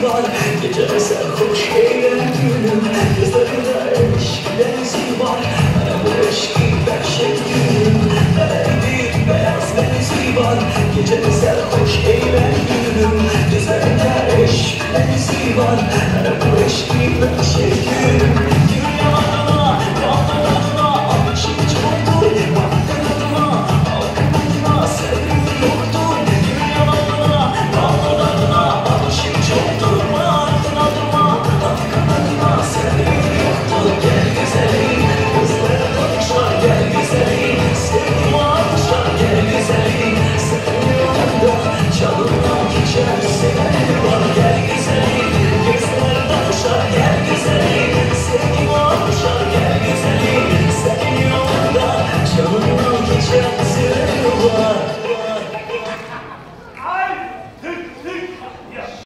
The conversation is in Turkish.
var Gece sarhoş eğlen gülüm Gözlerinde eşk benzi var. Bana bu eşki gerçek gülüm Her bir beyaz benzi var Gece sarhoş eğlen gülüm Gözlerinde eşk benzi var Bana